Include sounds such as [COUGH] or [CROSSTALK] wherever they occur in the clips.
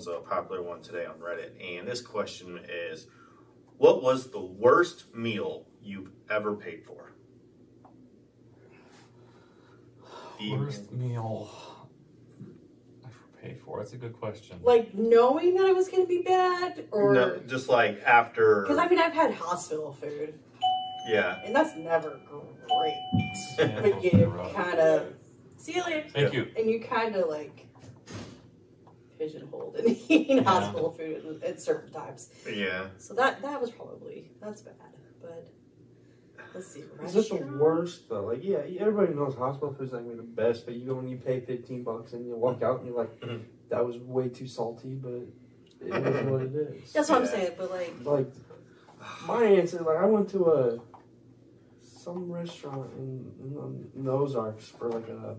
was a popular one today on Reddit, and this question is, what was the worst meal you've ever paid for? The- Worst meal I've paid for. That's a good question. Like knowing that it was going to be bad, or No, just like after. because I mean I've had hospital food, yeah. and that's never great. Yeah, but you kind of see you later, Thank you. and you kind of like pigeonholed in eating [LAUGHS] Yeah. hospital food at, at certain times. Yeah. So that that was probably that's bad. But let's see, Is this the worst though? Like, yeah, everybody knows hospital food's not gonna be the best, but you go and you pay fifteen bucks and you walk out and you're like, Mhm. that was way too salty, but it is what it is. That's what I'm saying. But like, Like, my answer, like, I went to a some restaurant in, in, in the Ozarks for like a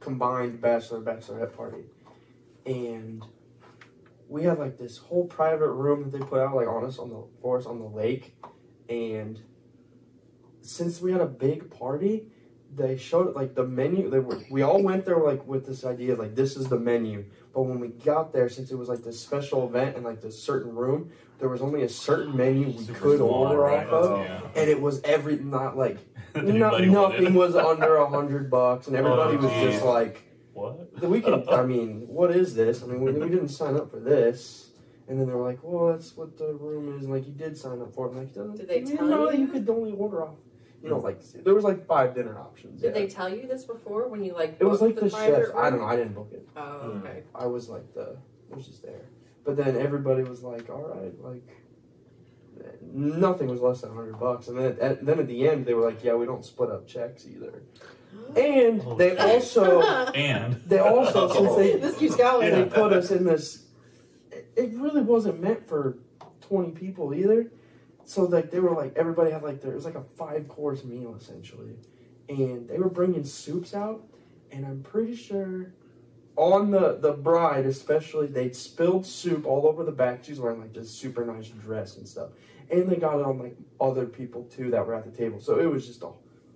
combined bachelor bachelorette party, and we had like this whole private room that they put out like on us on the for us on the lake, and since we had a big party, they showed like the menu. They were we all went there like with this idea like this is the menu, but when we got there, since it was like this special event in like this certain room, there was only a certain menu we Super could small, order right? off of, Yeah. and it was every not like [LAUGHS] no, Anybody nothing was under a hundred bucks, and everybody Oh, was just like, What? we can. I mean, what is this? I mean, we, we didn't sign up for this. And then they were like, "Well, that's what the room is." And like, you did sign up for it. And like, Did they you tell know, you? you could only order off. You know, like there was like five dinner options. did yeah. they tell you this before when you like? It was like the private chef. I don't know. I didn't book it. Oh, Hmm. okay. I was like the. I was just there. But then everybody was like, "All right, like." Nothing was less than hundred bucks, and then at, then at the end they were like, "Yeah, we don't split up checks either." And Oh, they also [LAUGHS] And they also since they [LAUGHS] oh. this keeps going. they put us in this. It really wasn't meant for twenty people either. So like they were like everybody had like their it was like a five course meal essentially, and they were bringing soups out, and I'm pretty sure on the the bride especially they spilled soup all over the back. She's wearing like this super nice dress and stuff, and they got it on like other people too that were at the table. So it was just a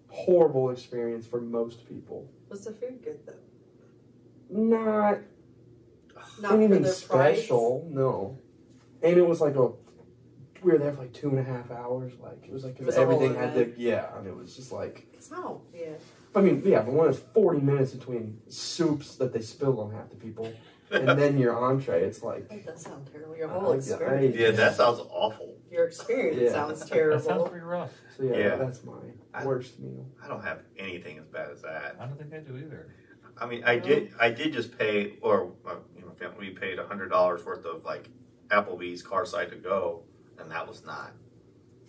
horrible experience for most people. Was the food good though? Not Not for anything their special, no. And it was like a we were there for like two and a half hours. Like it was like 'cause It was everything had to yeah, and it was just like price. Oh, yeah. I mean yeah, but when it's forty minutes between soups that they spilled on half the people, and then your entree, it's like That does sound terrible. Your whole like experience. Yeah, that sounds awful. Your experience Yeah. sounds that terrible. sounds pretty rough. so yeah, Yeah. that's my I- worst meal. I don't have anything as bad as that. I don't think I do either. I mean, I did. I did just pay, or uh, you know, family, we paid hundred dollars worth of like Applebee's car side to go, and that was not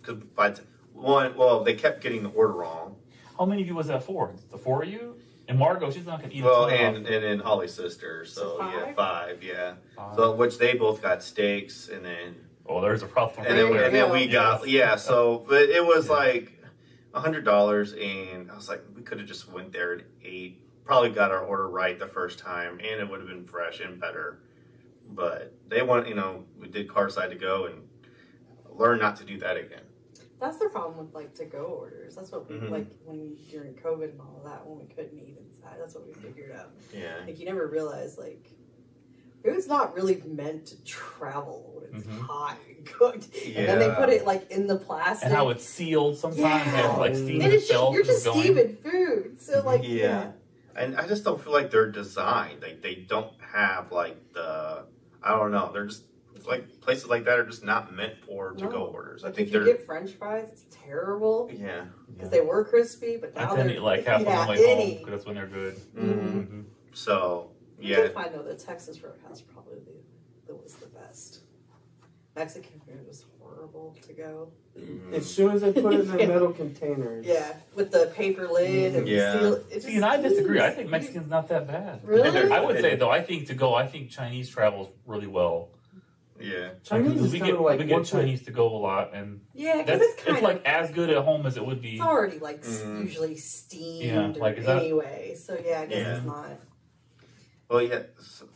because by the, one, well, they kept getting the order wrong. How many of you was that for? The four of you? And Margot, she's not gonna eat Well, a ton and and then Holly's sister, so, So yeah, five? five, yeah. off. So which they both got steaks, and then oh, there's a problem. and then, and then go. we got yeah. So but it was like a hundred dollars, and I was like, we could have just went there and ate. Probably got our order right the first time, and it would have been fresh and better. But they want, you know, we did car side to go and learn not to do that again. That's the problem with like to go orders. That's what we Mhm. like when during COVID and all of that when we couldn't eat inside. That's what we figured out. Yeah. Like you never realize like food's not really meant to travel when it's Mhm. hot and cooked. And then they put it like in the plastic. and how it's sealed sometimes. Yeah. They have like steam and it's just, you're just going. steaming food. So like Yeah. yeah. And I just don't feel like they're designed. Like they don't have like the I don't know. They're just like places like that are just not meant for to go No. orders. I Like think if you they're get French fries, it's terrible yeah. because they were crispy, but I now tend they're eat like half yeah, on the way any. home because that's when they're good. Mhm. Mhm. So You yeah, can find though the Texas Roadhouse probably the, that was the best. Mexican food was horrible to go. Mm. As soon as they put it in the [LAUGHS] Yeah. metal containers, Yeah, with the paper lid and Yeah. the seal. It See, and I disagree. I think Mexican's not that bad. Really? I would say though, I think to go, I think Chinese travels really well. yeah. Chinese Because is we get like we get Chinese to go a lot, and Yeah, because that's it's kind it's like as good at home as it would be. it's already like s Mhm. usually steamed Yeah, like, is that- anyway. So yeah, I guess Yeah. it's not. Well, yeah.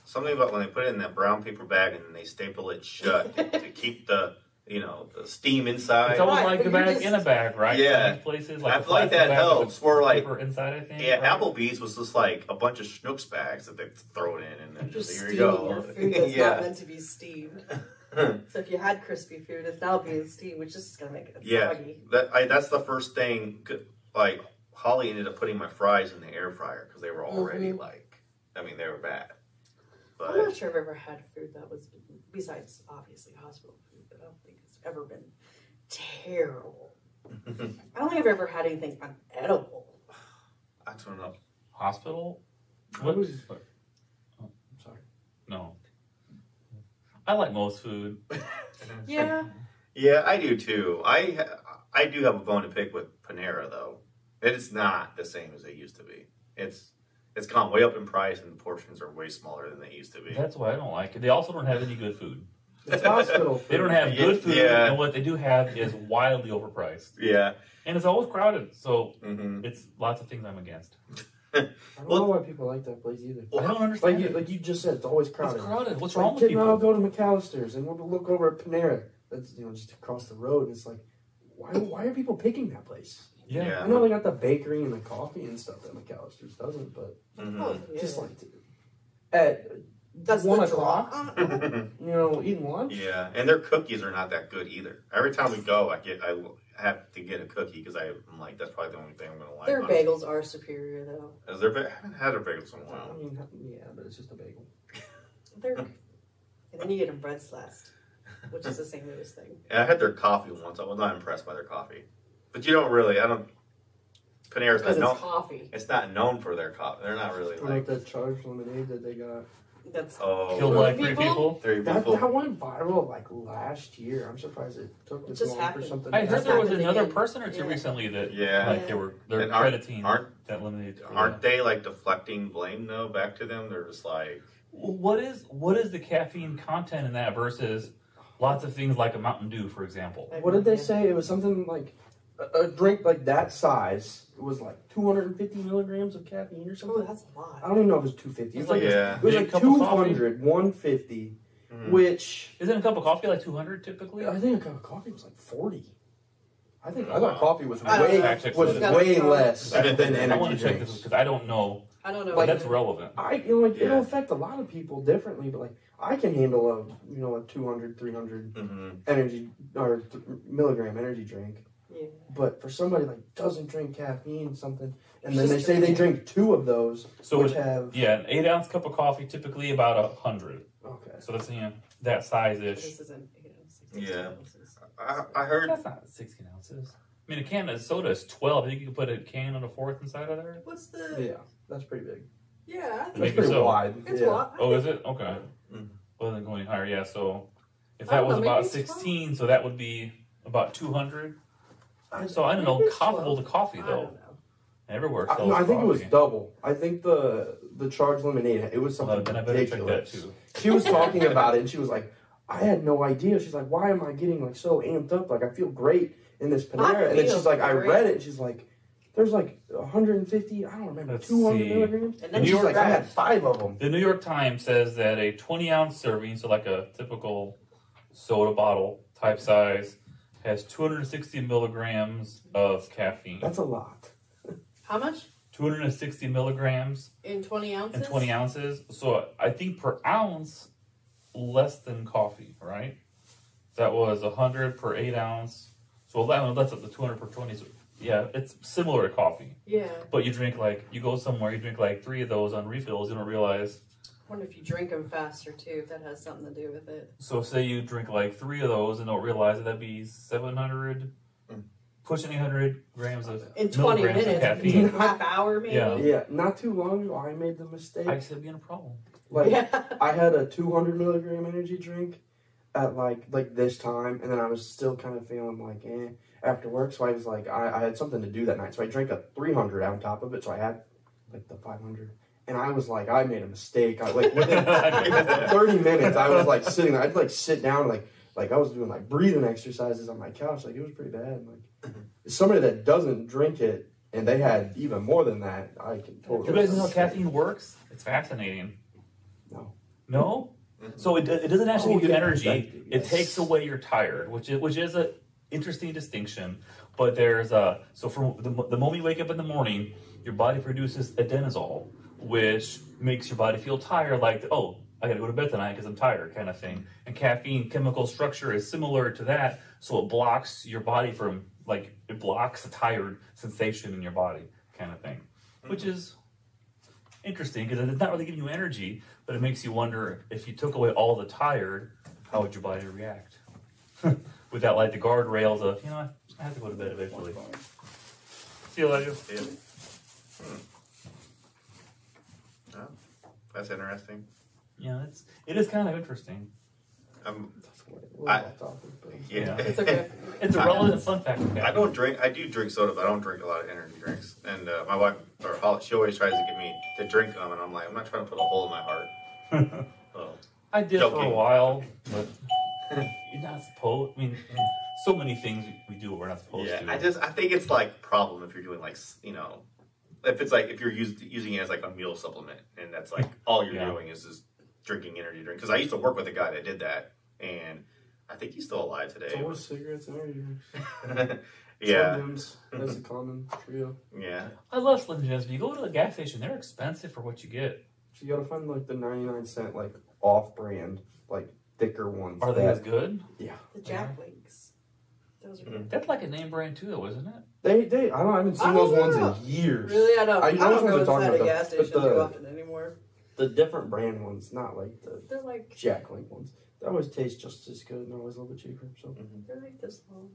Something about when they put it in that brown paper bag and then they staple it shut [LAUGHS] to keep the you know, the steam inside. It's almost Right, like but the bag just- in a bag, right? Yeah. Some places like a feel like that bag helps. with Where like paper inside, I think. Yeah, right? Applebee's was just like a bunch of Schnucks bags that they throw it in, and then Just just here you go. your food [LAUGHS] that's not meant to be steamed. So if you had crispy food, it's now being steamed, which is just gonna make it Yeah. soggy. that I, that's the first thing. Like Holly ended up putting my fries in the air fryer because they were already Mhm. like, I mean, they were bad. I'm not sure I've ever had food that was besides obviously hospital food, but I don't think it's ever been terrible. [LAUGHS] I don't think I've ever had anything unedible. I don't know. Hospital? What? was- what? Oh, I'm sorry. No. I like most food. [LAUGHS] Yeah. Yeah, I do too. I I do have a bone to pick with Panera though. It's not the same as it used to be. It's it's gone way up in price, and the portions are way smaller than they used to be. That's why I don't like it. They also don't have any good food. It's hospital food. They don't have good food, Yeah. and what they do have is wildly overpriced. Yeah. And it's always crowded, so hmm it's lots of things I'm against. [LAUGHS] I don't Well- know why people like that place either. I don't Like understand you, it. like you just said, it's always crowded. It's crowded. crowded. What's It's wrong with kid, I'll go to McAlister's and we'll look over at Panera. That's you know just across the road. And it's like, why why are people picking that place? Yeah. Yeah. I know they got the bakery and the coffee and stuff that McAlister's doesn't, but hmm Oh, just yeah. like at That's one o'clock. Uh, [LAUGHS] you know, eating lunch. yeah, and their cookies are not that good either. Every time we go, I get I have to get a cookie because I'm like that's probably the only thing I'm gonna like. Their honestly. bagels are superior though. Is there? ba- I haven't had their bagels in a I while. mean, yeah, but it's just a bagel. They're and then you get them bread sliced, which is the St. Louis thing. [LAUGHS] And I had their coffee once. I was not impressed by their coffee, but you don't really. I don't. Panera's Because not it's known. coffee. It's not known for their coffee. They're not really What like. about that charged lemonade that they got? That's Oh, Killed like three People? people. three That, people. that went viral like last year. I'm surprised it took It this just long happened. for something. I heard That's there was happening another again. person or two Yeah. recently that Yeah. like they were they're And aren't- crediting aren't that lemonade. for Aren't that. they like deflecting blame though back to them? They're just like, Well, What is what is the caffeine content in that versus lots of things like a Mountain Dew, for example? What did they say? It was something like a, a drink like that size. It was like 250 milligrams of caffeine or something. Oh, something. that's a lot. I don't even know if it was 250. It was like, yeah. it was like cup of coffee? 200, 150, Mhm. which Isn't a cup of coffee like two hundred typically? I think a cup of coffee was like 40. I think I Wow. thought coffee was I don't way know. Was way gotta- less I- than I want to check this drinks. because I don't know, I don't know. but either. that's relevant. I you know like Yeah. it'll affect a lot of people differently, but like I can handle a you know a 200, 300 Mhm. energy or th- milligram energy drink. Yeah. But for somebody like doesn't drink caffeine, something, and It's then they say they drink two of those, So which it- have yeah, an eight ounce cup of coffee typically about a hundred. okay. So that's you know, that size ish. This isn't, you know, 16 Yeah. ounces. I, I heard. That's not sixteen ounces. I mean, a can of soda is twelve. I think you can put a can and a fourth inside of there. What's the? Yeah, that's pretty big. Yeah, That's Maybe pretty so. wide. it's yeah. a lot. Oh, is it okay? Mhm. Well, then going higher, yeah. So if that was know, about maybe it's 16, so that would be about 200. So I don't know, Maybe it's comparable to coffee I though. don't know. Everywhere I, sells no, I think it was coffee. double. I think the the charged lemonade it was Well, something then I better check that ridiculous. too. She was talking about it, and she was like, "I had no idea." She's like, "Why am I getting like so amped up? Like I feel great in this Panera." And then feel she's like, "I great. read it." And she's like, "There's like 150. I don't remember Let's 200 see. milligrams." And And then she's New like, York "I had five of them." The New York Times says that a 20 ounce serving, so like a typical soda bottle type size, has 260 milligrams of caffeine. That's a lot. [LAUGHS] How much 260 milligrams in 20 ounces? In 20 ounces. So I think per ounce, less than coffee, right? That was 100 per 8 ounce. So that- that's up to 200 per 20. So yeah, it's similar to coffee. Yeah. But you drink like, you go somewhere, you drink like three of those on refills, you don't realize. I wonder if you drink them faster too, if that has something to do with it. So say you drink like three of those and don't realize it, that'd be 700, Mm. pushing 800 grams of In 20 milligrams minutes, of caffeine. half hour maybe. Yeah. Yeah, not too long ago, I made the mistake. I said being a problem. like yeah. I had a 200 milligram energy drink at like like this time, and then I was still kind of feeling like eh after work. So I was like, I, I had something to do that night, so I drank a 300 on top of it. So I had like the 500, and I was like, I made a mistake. I like within [LAUGHS] 30 minutes, I was like sitting there. I'd like sit down, like like I was doing like breathing exercises on my couch. Like it was pretty bad. Like somebody that doesn't drink it. And they had even more than that. I can Do totally. you guys know how caffeine works? It's fascinating. No. No? So it, it doesn't actually Oh, give you yeah, energy. that- It yes. takes away your tired, which is which is a interesting distinction. But there's a so from the, the moment you wake up in the morning, your body produces adenosine, which makes your body feel tired, like oh I got to go to bed tonight because I'm tired, kind of thing. And caffeine chemical structure is similar to that, so it blocks your body from like it blocks the tired sensation in your body, kind of thing, which is interesting because it's not really giving you energy, but it makes you wonder if you took away all the tired, how would your body react? [LAUGHS] Without like the guardrails of, you know, I have to go to bed eventually. See you later. Yeah. Hmm. That's interesting. Yeah, it's it is kind of interesting. Um, We're I- off topic, but- yeah. [LAUGHS] It's okay. It's a I- relevant fun fact. I don't drink. I do drink soda, but I don't drink a lot of energy drinks. And uh, my wife, or Holly, she always tries to get me to drink them, and I'm like, I'm not trying to put a hole in my heart. [LAUGHS] I did for a while, but [LAUGHS] you're not supposed. I mean, so many things we do we're not supposed yeah. to. I just, I think it's like problem if you're doing like, you know, if it's like if you're used, using it as like a meal supplement, and that's like all you're Yeah. doing is just drinking energy drink. Because I used to work with a guy that did that, and I think he's still alive It's today. always cigarettes and energy drinks. [LAUGHS] yeah, Slim Jims, That's a common trio. yeah. I love Slim Jims. If you go to the gas station, they're expensive for what you get. So you gotta find like the 99 cent, like off brand, like thicker ones. Are they that- as good? Yeah. The Jack Links. Those are good. That's like a name brand too, though, isn't it? They, they, I don't, I haven't seen I those don't ones know. in years. Really, I don't. I I, don't which go ones you're talking inside a gas but station the- too often anymore. The different brand ones, not like the They're like Jack Link ones. They always taste just as good and they're always a little bit cheaper. So they're like this long.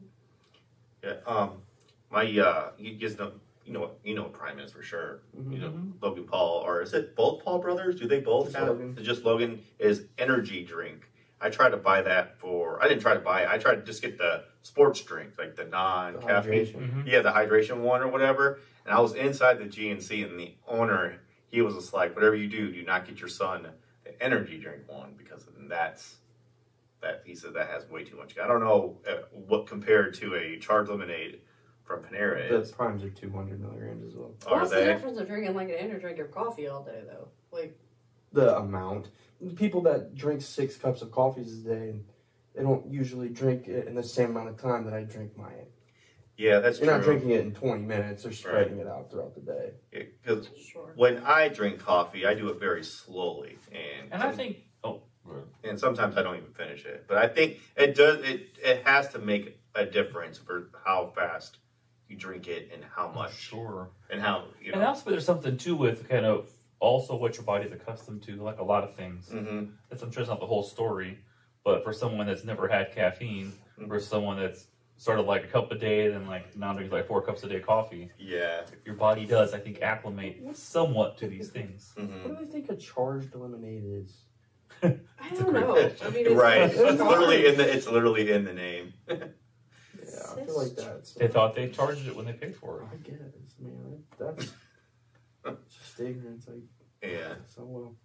Yeah. Um, my uh, you guys know, you know what, you know what Prime is for sure. You know Mhm. Logan Paul, or is it both Paul brothers? Do they both Just have? Logan. Just Logan is energy drink. I tried to buy that for. I didn't try to buy it. I tried to just get the sports drink, like the the non-caffeine. hydration. Mm-hmm. Yeah, the hydration one or whatever. And I was inside the GNC, and the owner, he was just like, "Whatever you do, do not get your son the energy drink one because that's that." He said that has way too much. I don't know uh, what compared to a charged lemonade from Panera The primes are 200 milligrams as well. Are What's the they? difference of drinking like an energy drink or coffee all day though? Like The amount. People that drink six cups of coffees a day, they don't usually drink it in the same amount of time that I drink mine. Yeah, that's You're not drinking it in 20 minutes They're spreading it out throughout the day. Because sure. when I drink coffee, I do it very slowly, and And I think, oh, and sometimes I don't even finish it. But I think it does. It it has to make a difference for how fast you drink it and how much sure. and how you know. And know. also, there's something too with kind of also what your body's accustomed to, like a lot of things. hmm It's, I'm sure it's not the whole story, but for someone that's never had caffeine Mhm. versus someone that's sort of like a cup a day, then like now drinks like four cups a day coffee, Yeah. your body does, I think, acclimate somewhat to these things. What hmm do they think a charged lemonade is? [LAUGHS] I don't know. I mean, it's, right. It's, It's literally in the. It's literally in the name. [LAUGHS] Yeah, I feel like that's. They thought they charged it when they paid for it. I guess, man. That's just ignorance. Like, Yeah. so well.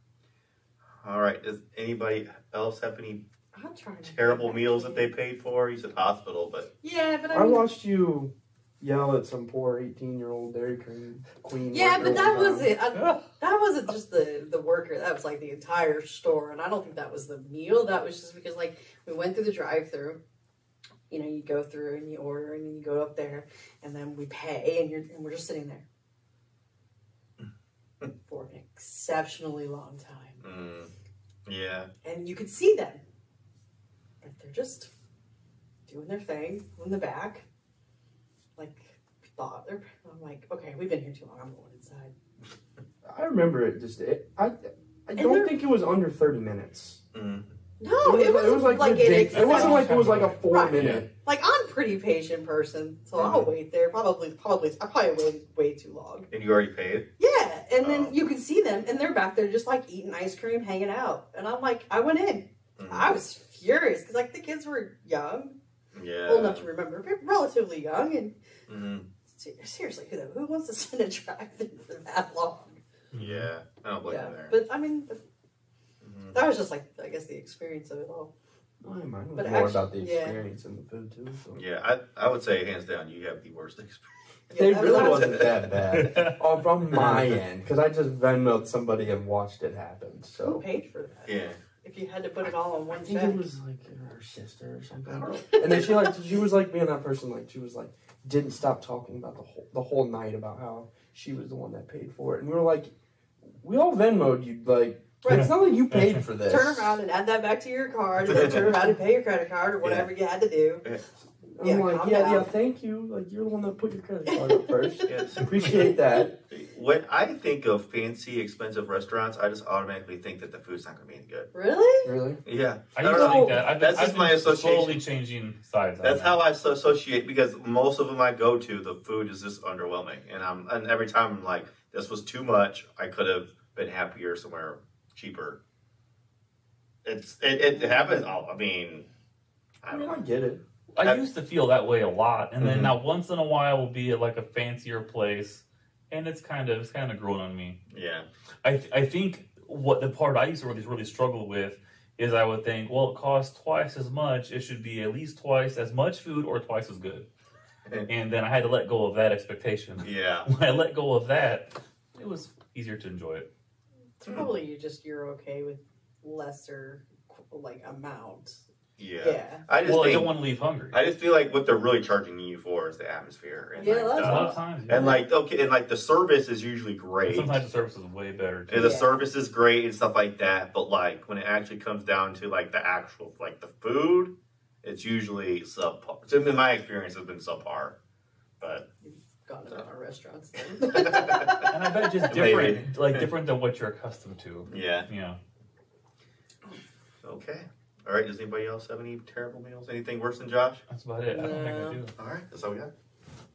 All right. Does anybody else have any I'm trying to terrible think. meals that they paid for? You said hospital, but Yeah, but I, I mean, watched you yell at some poor 18 year old Dairy Queen queen. Yeah, but that was it. I, that wasn't just the the worker. That was like the entire store, and I don't think that was the meal. That was just because like we went through the drive-through. You know, you go through and you order, and then you go up there, and then we pay, and you're and we're just sitting there for an exceptionally long time, mm, yeah. and you could see them, but they're just doing their thing in the back, like thought they're. I'm like, okay, we've been here too long. I'm going inside. [LAUGHS] I remember it just. It, I, I don't think it was under 30 minutes. Mm. No, it was, it was like, like, an ridiculous. it wasn't like it was like a four Right. minute. Like I'm a pretty patient person, so I'll wait there. Probably, probably, I probably waited way too long. And you already paid. Yeah, and then Oh. you can see them, and they're back there just like eating ice cream, hanging out. And I'm like, I went in. Mm. I was furious because like the kids were young, Yeah. old enough to remember, but relatively young. And hmm seriously, who, who wants to [LAUGHS] sit a them for that long? Yeah. I don't blame yeah, there. but I mean, Mhm. that was just like I guess the experience of it all. I mine was But more actu- about the yeah. experience and the food too. So. Yeah, I, I would say hands down, you have the worst experience. Yeah, It that really that wasn't that bad. [LAUGHS] Oh, from my end, because I just Venmoed somebody and watched it happen. Who So paid for that? Yeah. if you had to put it all on I one think check. it was like her sister or something. and then she like she was like being that person like she was like didn't stop talking about the whole the whole night about how she was the one that paid for it, and we were like, we all Venmoed you like. Right. It's not like you paid [LAUGHS] for this. Turn around and add that back to your card, and then turn around and pay your credit card or whatever you had to do. I'm Yeah, like, yeah, down. yeah, thank you. Like you're the one that put your credit card up first. [LAUGHS] Yes. Appreciate that. When I think of fancy, expensive restaurants, I just automatically think that the food's not going to be any good. Really? Really? Yeah, I I used don't to think that. I've been, That's I've just been my association. slowly changing sides. That's how I associate because most of them I go to, the food is just underwhelming, and I'm and every time I'm like, this was too much. I could have been happier somewhere cheaper. It's it, it happens. I mean, I I don't mean, I get it. I Have- used to feel that way a lot, and then Mhm. now once in a while we'll be at like a fancier place, and it's kind of it's kind of growing on me. Yeah, I th- I think what the part I used to really really struggle with is I would think, well, it costs twice as much. It should be at least twice as much food or twice as good. [LAUGHS] and then I had to let go of that expectation. yeah. [LAUGHS] When I let go of that, it was easier to enjoy it. It's mm-hmm. probably you just you're okay with lesser like amount. Yeah. Yeah. I just well, I don't want to leave hungry. I just feel like what they're really charging you for is the atmosphere. And Yeah, like, that's a lot of times, yeah. and like okay, and like the service is usually great. sometimes the service is way better. Too. And the Yeah. service is great and stuff like that, but like when it actually comes down to like the actual like the food, it's usually subpar. So in my experience, it's been subpar. But Gone to our restaurants then. [LAUGHS] And I bet just Maybe. different, like different than what you're accustomed to. yeah, Yeah. okay. All right. Does anybody else have any terrible meals? Anything worse than Josh? That's about it. I don't think I No. do. All right, that's all we got.